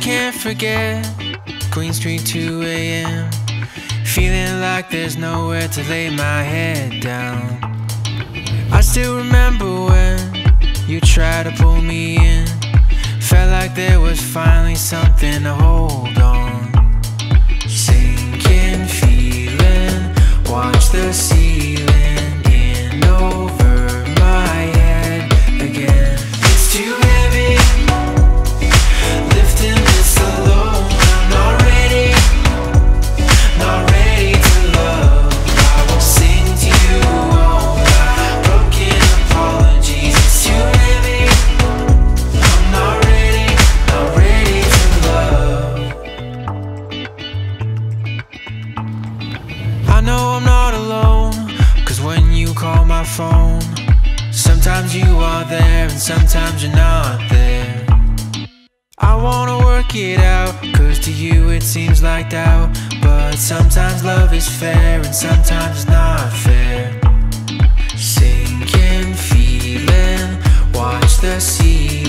can't forget Queen Street 2 a.m. Feeling like there's nowhere to lay my head down. I still remember when you tried to pull me in. Felt like there was finally something to hold on. I know I'm not alone, cause when you call my phone, sometimes you are there and sometimes you're not there. I wanna work it out, cause to you it seems like doubt. But sometimes love is fair and sometimes it's not fair. Sinking feeling, watch the ceiling